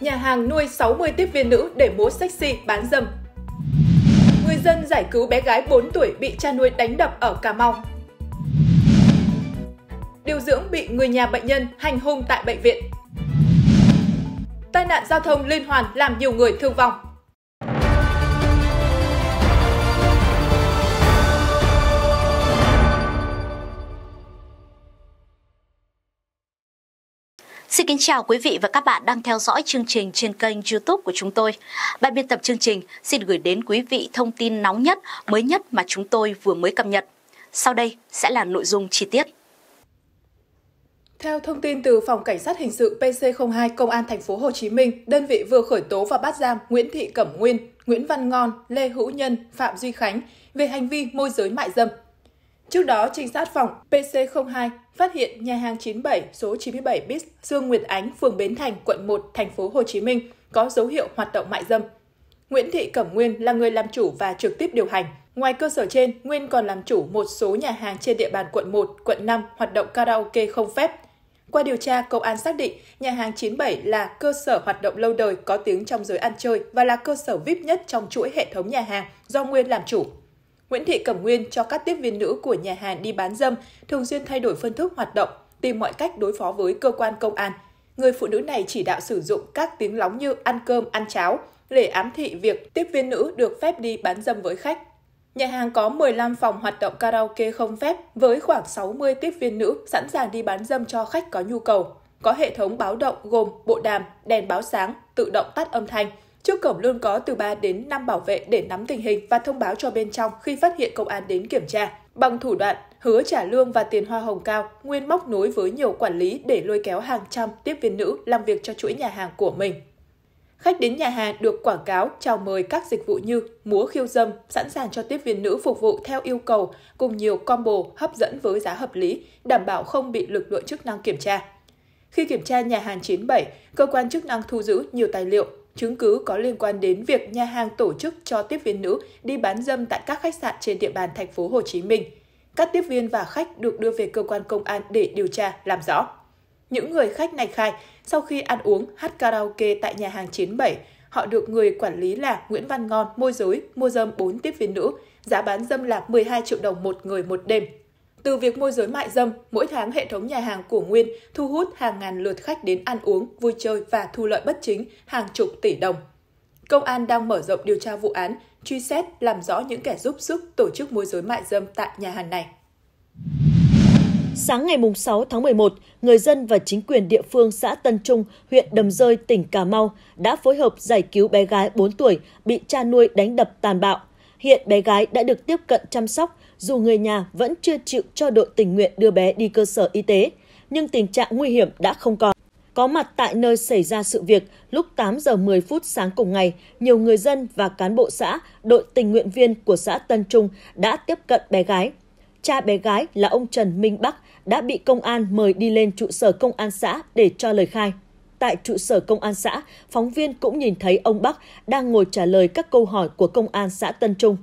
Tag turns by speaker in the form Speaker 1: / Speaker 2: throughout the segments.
Speaker 1: Nhà hàng nuôi 60 tiếp viên nữ để múa sexy, bán dâm. Người dân giải cứu bé gái 4 tuổi bị cha nuôi đánh đập ở Cà Mau. Điều dưỡng bị người nhà bệnh nhân hành hung tại bệnh viện. Tai nạn giao thông liên hoàn làm nhiều người thương vong.
Speaker 2: Xin kính chào quý vị và các bạn đang theo dõi chương trình trên kênh YouTube của chúng tôi. Ban biên tập chương trình xin gửi đến quý vị thông tin nóng nhất, mới nhất mà chúng tôi vừa mới cập nhật. Sau đây sẽ là nội dung chi tiết.
Speaker 1: Theo thông tin từ Phòng Cảnh sát Hình sự PC02 Công an Thành phố Hồ Chí Minh, đơn vị vừa khởi tố và bắt giam Nguyễn Thị Cẩm Nguyên, Nguyễn Văn Ngon, Lê Hữu Nhân, Phạm Duy Khánh về hành vi môi giới mại dâm. Trước đó, trinh sát phòng PC02 phát hiện nhà hàng 97 số 97 bis Dương Nguyệt Ánh, phường Bến Thành, quận 1, thành phố Hồ Chí Minh có dấu hiệu hoạt động mại dâm. Nguyễn Thị Cẩm Nguyên là người làm chủ và trực tiếp điều hành. Ngoài cơ sở trên, Nguyên còn làm chủ một số nhà hàng trên địa bàn quận 1, quận 5 hoạt động karaoke không phép. Qua điều tra, công an xác định nhà hàng 97 là cơ sở hoạt động lâu đời có tiếng trong giới ăn chơi và là cơ sở VIP nhất trong chuỗi hệ thống nhà hàng do Nguyên làm chủ. Nguyễn Thị Cẩm Nguyên cho các tiếp viên nữ của nhà hàng đi bán dâm, thường xuyên thay đổi phương thức hoạt động, tìm mọi cách đối phó với cơ quan công an. Người phụ nữ này chỉ đạo sử dụng các tiếng lóng như ăn cơm, ăn cháo để ám thị việc tiếp viên nữ được phép đi bán dâm với khách. Nhà hàng có 15 phòng hoạt động karaoke không phép với khoảng 60 tiếp viên nữ sẵn sàng đi bán dâm cho khách có nhu cầu. Có hệ thống báo động gồm bộ đàm, đèn báo sáng, tự động tắt âm thanh, Trước cổng luôn có từ 3 đến 5 bảo vệ để nắm tình hình và thông báo cho bên trong khi phát hiện công an đến kiểm tra. Bằng thủ đoạn hứa trả lương và tiền hoa hồng cao, Nguyên móc nối với nhiều quản lý để lôi kéo hàng trăm tiếp viên nữ làm việc cho chuỗi nhà hàng của mình. Khách đến nhà hàng được quảng cáo chào mời các dịch vụ như múa khiêu dâm, sẵn sàng cho tiếp viên nữ phục vụ theo yêu cầu cùng nhiều combo hấp dẫn với giá hợp lý, đảm bảo không bị lực lượng chức năng kiểm tra. Khi kiểm tra nhà hàng 97, cơ quan chức năng thu giữ nhiều tài liệu, chứng cứ có liên quan đến việc nhà hàng tổ chức cho tiếp viên nữ đi bán dâm tại các khách sạn trên địa bàn thành phố Hồ Chí Minh. Các tiếp viên và khách được đưa về cơ quan công an để điều tra, làm rõ. Những người khách này khai, sau khi ăn uống, hát karaoke tại nhà hàng 97, họ được người quản lý là Nguyễn Văn Ngon môi giới mua dâm 4 tiếp viên nữ, giá bán dâm là 12 triệu đồng một người một đêm. Từ việc môi giới mại dâm, mỗi tháng hệ thống nhà hàng của Nguyên thu hút hàng ngàn lượt khách đến ăn uống, vui chơi và thu lợi bất chính hàng chục tỷ đồng. Công an đang mở rộng điều tra vụ án, truy xét làm rõ những kẻ giúp sức tổ chức môi giới mại dâm tại nhà hàng này.
Speaker 3: Sáng ngày 6 tháng 11, người dân và chính quyền địa phương xã Tân Trung, huyện Đầm Rơi, tỉnh Cà Mau đã phối hợp giải cứu bé gái 4 tuổi bị cha nuôi đánh đập tàn bạo. Hiện bé gái đã được tiếp cận chăm sóc, dù người nhà vẫn chưa chịu cho đội tình nguyện đưa bé đi cơ sở y tế, nhưng tình trạng nguy hiểm đã không còn. Có mặt tại nơi xảy ra sự việc lúc 8 giờ 10 phút sáng cùng ngày, nhiều người dân và cán bộ xã, đội tình nguyện viên của xã Tân Trung đã tiếp cận bé gái. Cha bé gái là ông Trần Minh Bắc đã bị công an mời đi lên trụ sở công an xã để cho lời khai. Tại trụ sở công an xã, phóng viên cũng nhìn thấy ông Bắc đang ngồi trả lời các câu hỏi của công an xã Tân Trung.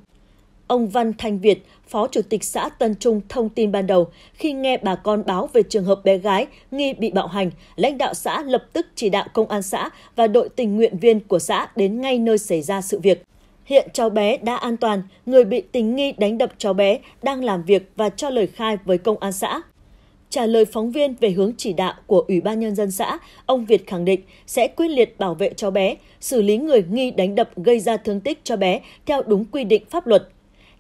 Speaker 3: Ông Văn Thanh Việt, Phó Chủ tịch xã Tân Trung thông tin ban đầu, khi nghe bà con báo về trường hợp bé gái nghi bị bạo hành, lãnh đạo xã lập tức chỉ đạo công an xã và đội tình nguyện viên của xã đến ngay nơi xảy ra sự việc. Hiện cháu bé đã an toàn, người bị tình nghi đánh đập cháu bé đang làm việc và cho lời khai với công an xã. Trả lời phóng viên về hướng chỉ đạo của Ủy ban Nhân dân xã, ông Việt khẳng định sẽ quyết liệt bảo vệ cháu bé, xử lý người nghi đánh đập gây ra thương tích cho bé theo đúng quy định pháp luật.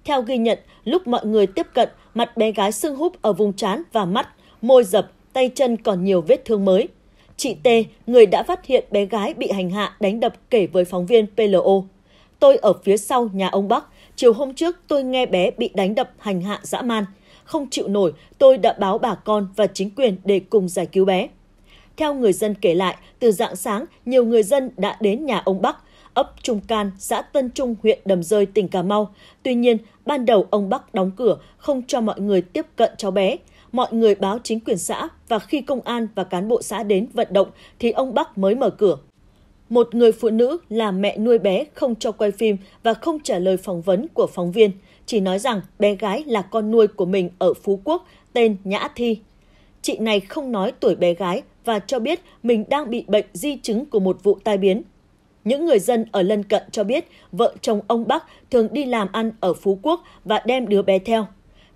Speaker 3: Theo ghi nhận, lúc mọi người tiếp cận, mặt bé gái sưng húp ở vùng trán và mắt, môi dập, tay chân còn nhiều vết thương mới. Chị T, người đã phát hiện bé gái bị hành hạ đánh đập kể với phóng viên PLO. Tôi ở phía sau nhà ông Bắc, chiều hôm trước tôi nghe bé bị đánh đập hành hạ dã man. Không chịu nổi, tôi đã báo bà con và chính quyền để cùng giải cứu bé. Theo người dân kể lại, từ dạng sáng, nhiều người dân đã đến nhà ông Bắc, ấp Trung Can, xã Tân Trung, huyện Đầm Rơi, tỉnh Cà Mau. Tuy nhiên, ban đầu ông Bắc đóng cửa, không cho mọi người tiếp cận cháu bé. Mọi người báo chính quyền xã và khi công an và cán bộ xã đến vận động thì ông Bắc mới mở cửa. Một người phụ nữ là mẹ nuôi bé không cho quay phim và không trả lời phỏng vấn của phóng viên, chỉ nói rằng bé gái là con nuôi của mình ở Phú Quốc tên Nhã Thi. Chị này không nói tuổi bé gái và cho biết mình đang bị bệnh di chứng của một vụ tai biến. Những người dân ở lân cận cho biết vợ chồng ông Bắc thường đi làm ăn ở Phú Quốc và đem đứa bé theo.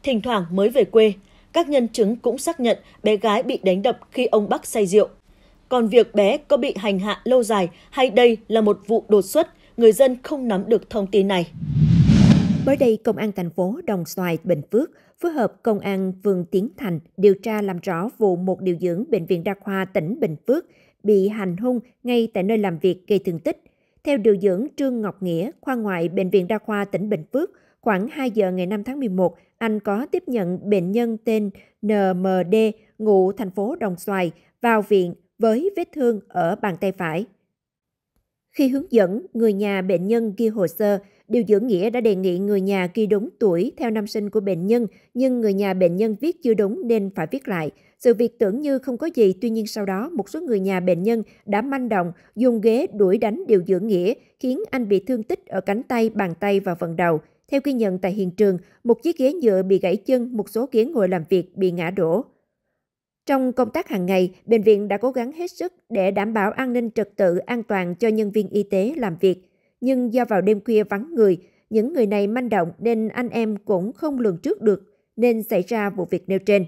Speaker 3: Thỉnh thoảng mới về quê, các nhân chứng cũng xác nhận bé gái bị đánh đập khi ông Bắc say rượu. Còn việc bé có bị hành hạ lâu dài hay đây là một vụ đột xuất, người dân không nắm được thông tin này.
Speaker 4: Mới đây, Công an thành phố Đồng Xoài, Bình Phước phối hợp Công an phường Tiến Thành điều tra làm rõ vụ một điều dưỡng Bệnh viện Đa khoa tỉnh Bình Phước bị hành hung ngay tại nơi làm việc gây thương tích. Theo điều dưỡng Trương Ngọc Nghĩa, khoa ngoại Bệnh viện Đa khoa tỉnh Bình Phước, khoảng 2 giờ ngày 5 tháng 11, anh có tiếp nhận bệnh nhân tên NMD, ngụ thành phố Đồng Xoài, vào viện với vết thương ở bàn tay phải. Khi hướng dẫn người nhà bệnh nhân ghi hồ sơ, điều dưỡng Nghĩa đã đề nghị người nhà ghi đúng tuổi theo năm sinh của bệnh nhân, nhưng người nhà bệnh nhân viết chưa đúng nên phải viết lại. Sự việc tưởng như không có gì, tuy nhiên sau đó một số người nhà bệnh nhân đã manh động dùng ghế đuổi đánh điều dưỡng Nghĩa, khiến anh bị thương tích ở cánh tay, bàn tay và phần đầu. Theo ghi nhận tại hiện trường, một chiếc ghế nhựa bị gãy chân, một số ghế ngồi làm việc bị ngã đổ. Trong công tác hàng ngày, bệnh viện đã cố gắng hết sức để đảm bảo an ninh trật tự an toàn cho nhân viên y tế làm việc. Nhưng do vào đêm khuya vắng người, những người này manh động nên anh em cũng không lường trước được nên xảy ra vụ việc nêu trên.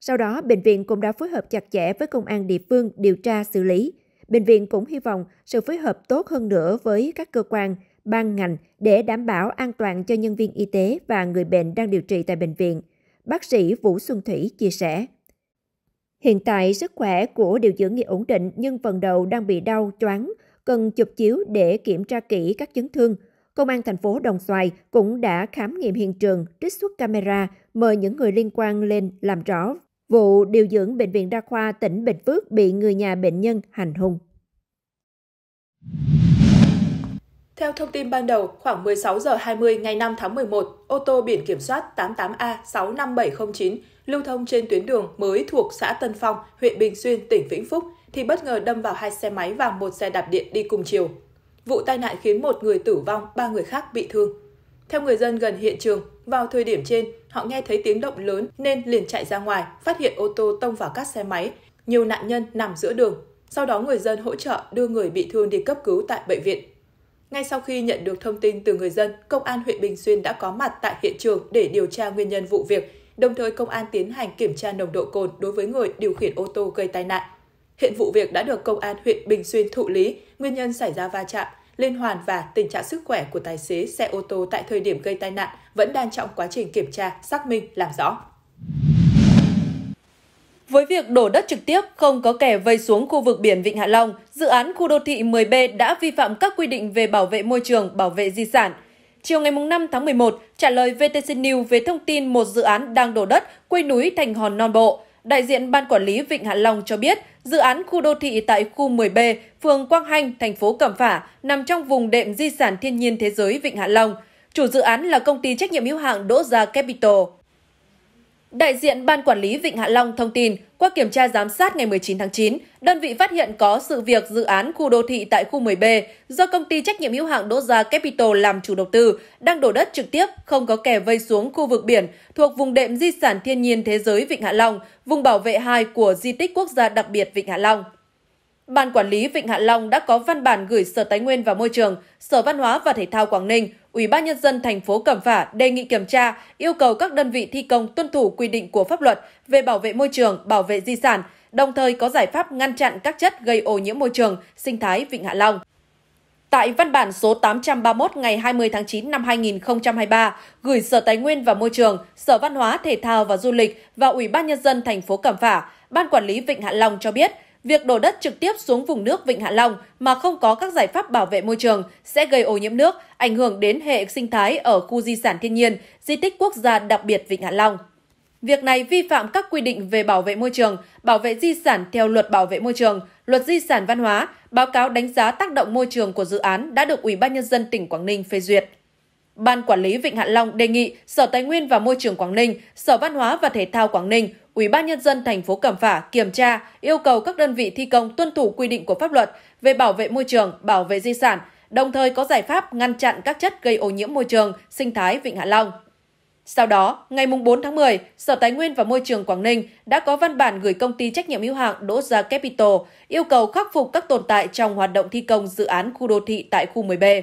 Speaker 4: Sau đó, bệnh viện cũng đã phối hợp chặt chẽ với công an địa phương điều tra xử lý. Bệnh viện cũng hy vọng sự phối hợp tốt hơn nữa với các cơ quan, ban ngành để đảm bảo an toàn cho nhân viên y tế và người bệnh đang điều trị tại bệnh viện. Bác sĩ Vũ Xuân Thủy chia sẻ. Hiện tại sức khỏe của điều dưỡng nghỉ ổn định nhưng phần đầu đang bị đau, choáng, cần chụp chiếu để kiểm tra kỹ các chấn thương. Công an thành phố Đồng Xoài cũng đã khám nghiệm hiện trường, trích xuất camera, mời những người liên quan lên làm rõ vụ điều dưỡng Bệnh viện Đa khoa tỉnh Bình Phước bị người nhà bệnh nhân hành hung.
Speaker 1: Theo thông tin ban đầu, khoảng 16 giờ 20 ngày 5 tháng 11, ô tô biển kiểm soát 88A65709 lưu thông trên tuyến đường mới thuộc xã Tân Phong, huyện Bình Xuyên, tỉnh Vĩnh Phúc thì bất ngờ đâm vào hai xe máy và một xe đạp điện đi cùng chiều. Vụ tai nạn khiến một người tử vong, ba người khác bị thương. Theo người dân gần hiện trường, vào thời điểm trên, họ nghe thấy tiếng động lớn nên liền chạy ra ngoài, phát hiện ô tô tông vào các xe máy. Nhiều nạn nhân nằm giữa đường. Sau đó người dân hỗ trợ đưa người bị thương đi cấp cứu tại bệnh viện. Ngay sau khi nhận được thông tin từ người dân, Công an huyện Bình Xuyên đã có mặt tại hiện trường để điều tra nguyên nhân vụ việc, đồng thời công an tiến hành kiểm tra nồng độ cồn đối với người điều khiển ô tô gây tai nạn. Hiện vụ việc đã được công an huyện Bình Xuyên thụ lý, nguyên nhân xảy ra va chạm, liên hoàn và tình trạng sức khỏe của tài xế xe ô tô tại thời điểm gây tai nạn vẫn đang trong quá trình kiểm tra, xác minh, làm rõ.
Speaker 5: Với việc đổ đất trực tiếp không có kẻ vây xuống khu vực biển Vịnh Hạ Long, dự án khu đô thị 10B đã vi phạm các quy định về bảo vệ môi trường, bảo vệ di sản. Chiều ngày 5 tháng 11, trả lời VTC News về thông tin một dự án đang đổ đất quây núi thành hòn non bộ, đại diện Ban Quản lý Vịnh Hạ Long cho biết dự án khu đô thị tại khu 10B, phường Quang Hanh, thành phố Cẩm Phả nằm trong vùng đệm di sản thiên nhiên thế giới Vịnh Hạ Long. Chủ dự án là công ty trách nhiệm hữu hạn Đỗ Gia Capital. Đại diện Ban Quản lý Vịnh Hạ Long thông tin, qua kiểm tra giám sát ngày 19 tháng 9, đơn vị phát hiện có sự việc dự án khu đô thị tại khu 10B do công ty trách nhiệm hữu hạn Đỗ Gia Capital làm chủ đầu tư, đang đổ đất trực tiếp, không có kè vây xuống khu vực biển thuộc vùng đệm di sản thiên nhiên thế giới Vịnh Hạ Long, vùng bảo vệ 2 của di tích quốc gia đặc biệt Vịnh Hạ Long. Ban Quản lý Vịnh Hạ Long đã có văn bản gửi Sở Tài nguyên và Môi trường, Sở Văn hóa và Thể thao Quảng Ninh, Ủy ban Nhân dân thành phố Cẩm Phả đề nghị kiểm tra, yêu cầu các đơn vị thi công tuân thủ quy định của pháp luật về bảo vệ môi trường, bảo vệ di sản, đồng thời có giải pháp ngăn chặn các chất gây ô nhiễm môi trường, sinh thái Vịnh Hạ Long. Tại văn bản số 831 ngày 20 tháng 9 năm 2023 gửi Sở Tài nguyên và Môi trường, Sở Văn hóa, Thể thao và Du lịch và Ủy ban Nhân dân thành phố Cẩm Phả, Ban Quản lý Vịnh Hạ Long cho biết – Việc đổ đất trực tiếp xuống vùng nước Vịnh Hạ Long mà không có các giải pháp bảo vệ môi trường sẽ gây ô nhiễm nước, ảnh hưởng đến hệ sinh thái ở khu di sản thiên nhiên, di tích quốc gia đặc biệt Vịnh Hạ Long. Việc này vi phạm các quy định về bảo vệ môi trường, bảo vệ di sản theo luật bảo vệ môi trường, luật di sản văn hóa, báo cáo đánh giá tác động môi trường của dự án đã được Ủy ban nhân dân tỉnh Quảng Ninh phê duyệt. Ban Quản lý Vịnh Hạ Long đề nghị Sở Tài nguyên và Môi trường Quảng Ninh, Sở Văn hóa và Thể thao Quảng Ninh, Ủy ban nhân dân thành phố Cẩm Phả kiểm tra, yêu cầu các đơn vị thi công tuân thủ quy định của pháp luật về bảo vệ môi trường, bảo vệ di sản, đồng thời có giải pháp ngăn chặn các chất gây ô nhiễm môi trường, sinh thái Vịnh Hạ Long. Sau đó, ngày 4 tháng 10, Sở Tài nguyên và Môi trường Quảng Ninh đã có văn bản gửi công ty trách nhiệm hữu hạn Đỗ Gia Capital yêu cầu khắc phục các tồn tại trong hoạt động thi công dự án khu đô thị tại khu 10B.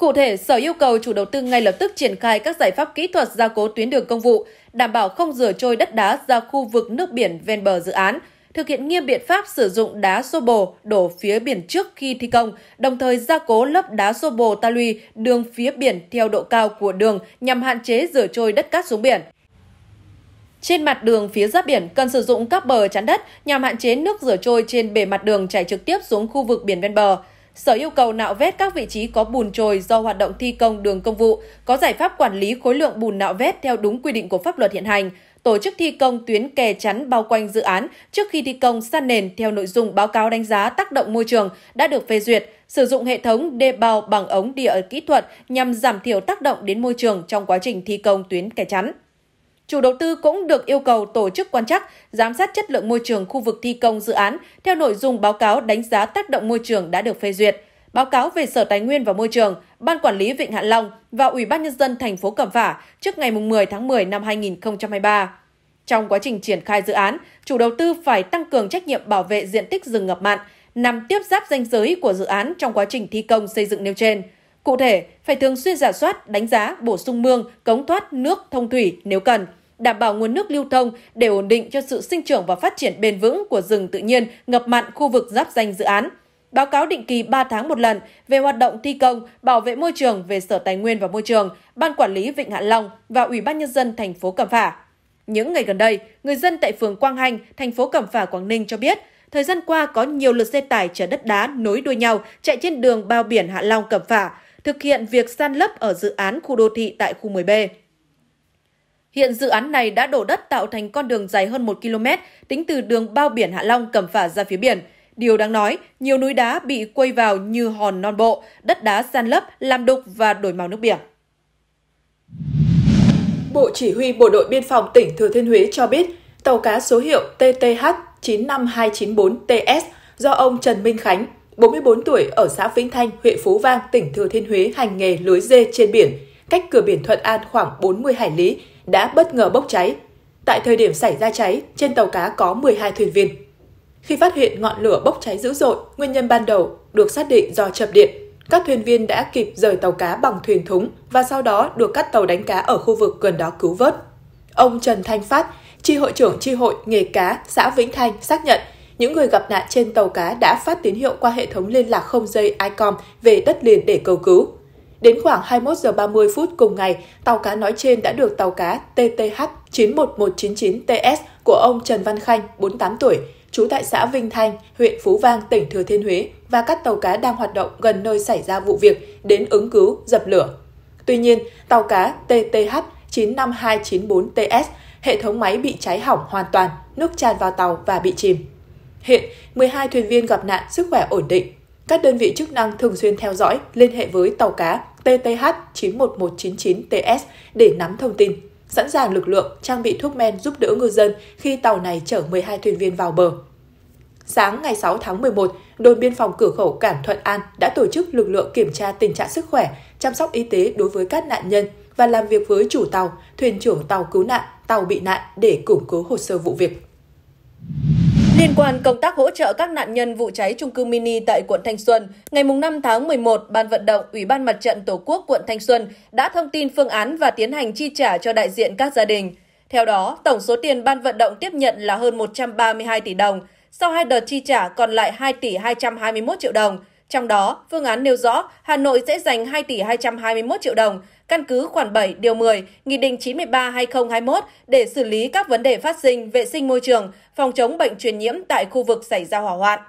Speaker 5: Cụ thể, Sở yêu cầu chủ đầu tư ngay lập tức triển khai các giải pháp kỹ thuật gia cố tuyến đường công vụ, đảm bảo không rửa trôi đất đá ra khu vực nước biển ven bờ dự án, thực hiện nghiêm biện pháp sử dụng đá xô bồ đổ phía biển trước khi thi công, đồng thời gia cố lớp đá xô bồ ta luy đường phía biển theo độ cao của đường nhằm hạn chế rửa trôi đất cát xuống biển. Trên mặt đường phía giáp biển cần sử dụng các bờ chắn đất nhằm hạn chế nước rửa trôi trên bề mặt đường chảy trực tiếp xuống khu vực biển ven bờ. Sở yêu cầu nạo vét các vị trí có bùn trồi do hoạt động thi công đường công vụ, có giải pháp quản lý khối lượng bùn nạo vét theo đúng quy định của pháp luật hiện hành, tổ chức thi công tuyến kè chắn bao quanh dự án trước khi thi công san nền theo nội dung báo cáo đánh giá tác động môi trường đã được phê duyệt, sử dụng hệ thống đê bao bằng ống địa kỹ thuật nhằm giảm thiểu tác động đến môi trường trong quá trình thi công tuyến kè chắn. Chủ đầu tư cũng được yêu cầu tổ chức quan trắc, giám sát chất lượng môi trường khu vực thi công dự án theo nội dung báo cáo đánh giá tác động môi trường đã được phê duyệt, báo cáo về Sở Tài nguyên và Môi trường, Ban Quản lý Vịnh Hạ Long và Ủy ban Nhân dân thành phố Cẩm Phả trước ngày 10 tháng 10 năm 2023. Trong quá trình triển khai dự án, chủ đầu tư phải tăng cường trách nhiệm bảo vệ diện tích rừng ngập mặn, nằm tiếp giáp danh giới của dự án trong quá trình thi công xây dựng nêu trên. Cụ thể, phải thường xuyên giả soát, đánh giá, bổ sung mương, cống thoát nước thông thủy nếu cần – đảm bảo nguồn nước lưu thông để ổn định cho sự sinh trưởng và phát triển bền vững của rừng tự nhiên ngập mặn khu vực giáp danh dự án. Báo cáo định kỳ 3 tháng một lần về hoạt động thi công, bảo vệ môi trường về Sở Tài nguyên và Môi trường, Ban Quản lý Vịnh Hạ Long và Ủy ban Nhân dân thành phố Cẩm Phả. Những ngày gần đây, người dân tại phường Quang hành thành phố Cẩm Phả, Quảng Ninh cho biết, thời gian qua có nhiều lượt xe tải chở đất đá nối đuôi nhau chạy trên đường bao biển Hạ Long Cẩm Phả, thực hiện việc san lấp ở dự án khu đô thị tại khu 10B. Hiện dự án này đã đổ đất tạo thành con đường dài hơn 1 km tính từ đường bao biển Hạ Long Cẩm Phả ra phía biển. Điều đáng nói, nhiều núi đá bị quây vào như hòn non bộ, đất đá san lấp, làm đục và đổi màu nước biển.
Speaker 1: Bộ Chỉ huy Bộ đội Biên phòng tỉnh Thừa Thiên Huế cho biết, tàu cá số hiệu TTH 95294TS do ông Trần Minh Khánh, 44 tuổi ở xã Vĩnh Thanh, huyện Phú Vang, tỉnh Thừa Thiên Huế hành nghề lưới dê trên biển, cách cửa biển Thuận An khoảng 40 hải lý, đã bất ngờ bốc cháy. Tại thời điểm xảy ra cháy, trên tàu cá có 12 thuyền viên. Khi phát hiện ngọn lửa bốc cháy dữ dội, nguyên nhân ban đầu được xác định do chập điện. Các thuyền viên đã kịp rời tàu cá bằng thuyền thúng và sau đó được các tàu đánh cá ở khu vực gần đó cứu vớt. Ông Trần Thanh Phát, tri hội trưởng tri hội nghề cá xã Vĩnh Thanh xác nhận những người gặp nạn trên tàu cá đã phát tín hiệu qua hệ thống liên lạc không dây ICOM về đất liền để cầu cứu. Đến khoảng 21 giờ 30 phút cùng ngày, tàu cá nói trên đã được tàu cá TTH 91199TS của ông Trần Văn Khanh, 48 tuổi, trú tại xã Vinh Thanh, huyện Phú Vang, tỉnh Thừa Thiên Huế và các tàu cá đang hoạt động gần nơi xảy ra vụ việc đến ứng cứu, dập lửa. Tuy nhiên, tàu cá TTH 95294TS hệ thống máy bị cháy hỏng hoàn toàn, nước tràn vào tàu và bị chìm. Hiện, 12 thuyền viên gặp nạn sức khỏe ổn định. Các đơn vị chức năng thường xuyên theo dõi, liên hệ với tàu cá TTH 91199TS để nắm thông tin, sẵn sàng lực lượng trang bị thuốc men giúp đỡ ngư dân khi tàu này chở 12 thuyền viên vào bờ. Sáng ngày 6 tháng 11, đồn biên phòng cửa khẩu Cảng Thuận An đã tổ chức lực lượng kiểm tra tình trạng sức khỏe, chăm sóc y tế đối với các nạn nhân và làm việc với chủ tàu, thuyền trưởng tàu cứu nạn, tàu bị nạn để củng cố hồ sơ vụ việc.
Speaker 5: Liên quan công tác hỗ trợ các nạn nhân vụ cháy trung cư mini tại quận Thanh Xuân, ngày 5 tháng 11, Ban vận động Ủy ban Mặt trận Tổ quốc quận Thanh Xuân đã thông tin phương án và tiến hành chi trả cho đại diện các gia đình. Theo đó, tổng số tiền ban vận động tiếp nhận là hơn 132 tỷ đồng. Sau hai đợt chi trả còn lại 2 tỷ 221 triệu đồng. Trong đó, phương án nêu rõ Hà Nội sẽ dành 2 tỷ 221 triệu đồng, căn cứ khoản 7 điều 10 Nghị định 93/2021 để xử lý các vấn đề phát sinh vệ sinh môi trường, phòng chống bệnh truyền nhiễm tại khu vực xảy ra hỏa hoạn.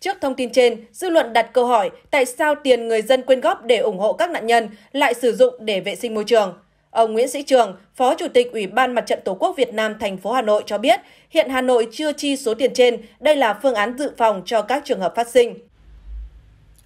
Speaker 5: Trước thông tin trên, dư luận đặt câu hỏi tại sao tiền người dân quyên góp để ủng hộ các nạn nhân lại sử dụng để vệ sinh môi trường. Ông Nguyễn Sĩ Trường, Phó Chủ tịch Ủy ban Mặt trận Tổ quốc Việt Nam thành phố Hà Nội cho biết, hiện Hà Nội chưa chi số tiền trên, đây là phương án dự phòng cho các trường hợp phát sinh.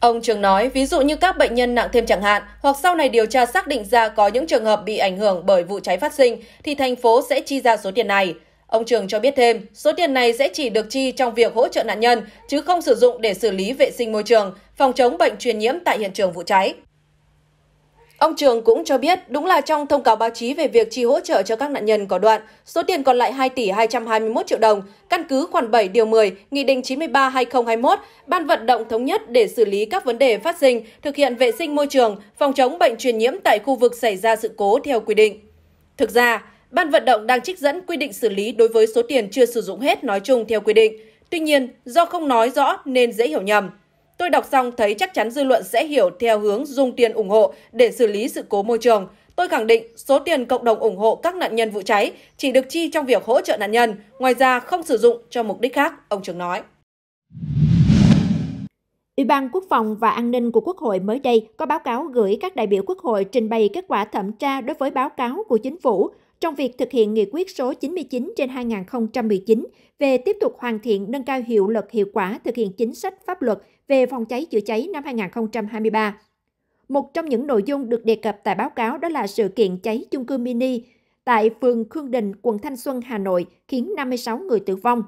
Speaker 5: Ông Trường nói, ví dụ như các bệnh nhân nặng thêm chẳng hạn, hoặc sau này điều tra xác định ra có những trường hợp bị ảnh hưởng bởi vụ cháy phát sinh, thì thành phố sẽ chi ra số tiền này. Ông Trường cho biết thêm, số tiền này sẽ chỉ được chi trong việc hỗ trợ nạn nhân, chứ không sử dụng để xử lý vệ sinh môi trường, phòng chống bệnh truyền nhiễm tại hiện trường vụ cháy. Ông Trường cũng cho biết đúng là trong thông cáo báo chí về việc chi hỗ trợ cho các nạn nhân có đoạn, số tiền còn lại 2 tỷ 221 triệu đồng, căn cứ khoản 7 điều 10, Nghị định 93-2021, Ban vận động thống nhất để xử lý các vấn đề phát sinh, thực hiện vệ sinh môi trường, phòng chống bệnh truyền nhiễm tại khu vực xảy ra sự cố theo quy định. Thực ra, Ban vận động đang trích dẫn quy định xử lý đối với số tiền chưa sử dụng hết nói chung theo quy định. Tuy nhiên, do không nói rõ nên dễ hiểu nhầm. Tôi đọc xong thấy chắc chắn dư luận sẽ hiểu theo hướng dùng tiền ủng hộ để xử lý sự cố môi trường. Tôi khẳng định số tiền cộng đồng ủng hộ các nạn nhân vụ cháy chỉ được chi trong việc hỗ trợ nạn nhân, ngoài ra không sử dụng cho mục đích khác, ông Trường nói.
Speaker 4: Ủy ban Quốc phòng và An ninh của Quốc hội mới đây có báo cáo gửi các đại biểu Quốc hội trình bày kết quả thẩm tra đối với báo cáo của chính phủ trong việc thực hiện nghị quyết số 99 trên 2019 về tiếp tục hoàn thiện nâng cao hiệu lực hiệu quả thực hiện chính sách pháp luật về phòng cháy chữa cháy năm 2023. Một trong những nội dung được đề cập tại báo cáo đó là sự kiện cháy chung cư mini tại phường Khương Đình, quận Thanh Xuân, Hà Nội khiến 56 người tử vong.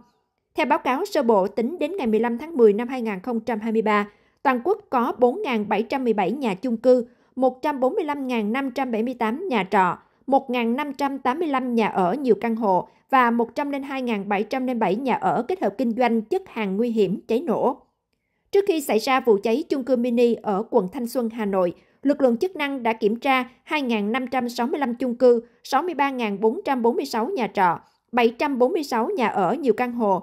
Speaker 4: Theo báo cáo sơ bộ tính đến ngày 15 tháng 10 năm 2023, toàn quốc có 4.717 nhà chung cư, 145.578 nhà trọ, 1.585 nhà ở nhiều căn hộ và 102.707 nhà ở kết hợp kinh doanh chất hàng nguy hiểm cháy nổ. Trước khi xảy ra vụ cháy chung cư mini ở quận Thanh Xuân, Hà Nội, lực lượng chức năng đã kiểm tra 2.565 chung cư, 63.446 nhà trọ, 746 nhà ở nhiều căn hộ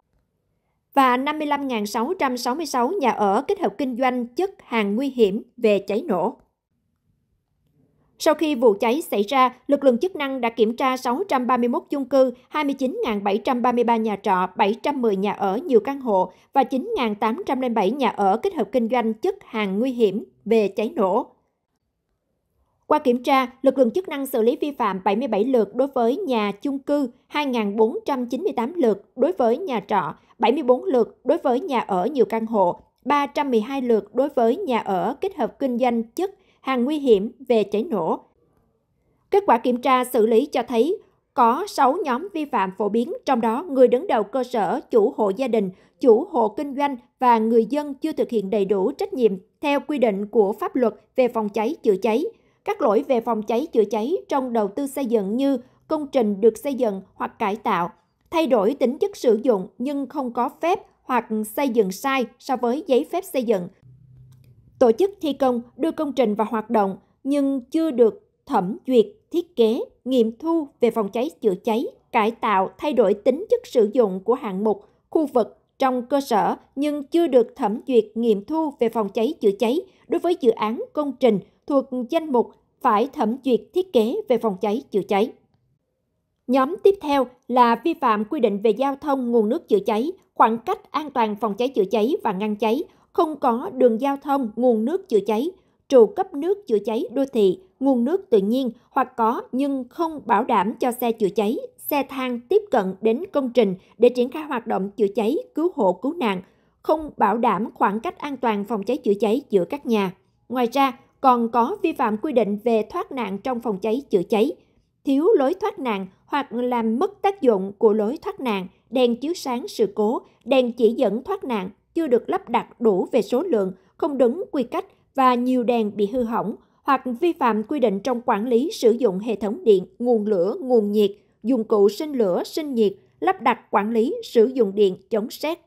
Speaker 4: và 55.666 nhà ở kết hợp kinh doanh chất hàng nguy hiểm về cháy nổ. Sau khi vụ cháy xảy ra, lực lượng chức năng đã kiểm tra 631 chung cư, 29.733 nhà trọ, 710 nhà ở nhiều căn hộ và 9.807 nhà ở kết hợp kinh doanh chất hàng nguy hiểm về cháy nổ. Qua kiểm tra, lực lượng chức năng xử lý vi phạm 77 lượt đối với nhà chung cư, 2.498 lượt đối với nhà trọ, 74 lượt đối với nhà ở nhiều căn hộ, 312 lượt đối với nhà ở kết hợp kinh doanh chất hàng nguy hiểm về cháy nổ. Kết quả kiểm tra xử lý cho thấy có 6 nhóm vi phạm phổ biến, trong đó người đứng đầu cơ sở, chủ hộ gia đình, chủ hộ kinh doanh và người dân chưa thực hiện đầy đủ trách nhiệm theo quy định của pháp luật về phòng cháy chữa cháy. Các lỗi về phòng cháy chữa cháy trong đầu tư xây dựng như công trình được xây dựng hoặc cải tạo, thay đổi tính chất sử dụng nhưng không có phép hoặc xây dựng sai so với giấy phép xây dựng, tổ chức thi công đưa công trình vào hoạt động nhưng chưa được thẩm duyệt thiết kế, nghiệm thu về phòng cháy chữa cháy, cải tạo, thay đổi tính chất sử dụng của hạng mục, khu vực trong cơ sở nhưng chưa được thẩm duyệt nghiệm thu về phòng cháy chữa cháy đối với dự án công trình thuộc danh mục phải thẩm duyệt thiết kế về phòng cháy chữa cháy. Nhóm tiếp theo là vi phạm quy định về giao thông nguồn nước chữa cháy, khoảng cách an toàn phòng cháy chữa cháy và ngăn cháy, không có đường giao thông, nguồn nước chữa cháy, trụ cấp nước chữa cháy đô thị, nguồn nước tự nhiên hoặc có nhưng không bảo đảm cho xe chữa cháy, xe thang tiếp cận đến công trình để triển khai hoạt động chữa cháy, cứu hộ cứu nạn, không bảo đảm khoảng cách an toàn phòng cháy chữa cháy giữa các nhà. Ngoài ra, còn có vi phạm quy định về thoát nạn trong phòng cháy chữa cháy, thiếu lối thoát nạn hoặc làm mất tác dụng của lối thoát nạn, đèn chiếu sáng sự cố, đèn chỉ dẫn thoát nạn chưa được lắp đặt đủ về số lượng, không đúng quy cách và nhiều đèn bị hư hỏng hoặc vi phạm quy định trong quản lý sử dụng hệ thống điện, nguồn lửa, nguồn nhiệt, dụng cụ sinh lửa, sinh nhiệt, lắp đặt quản lý sử dụng điện chống xét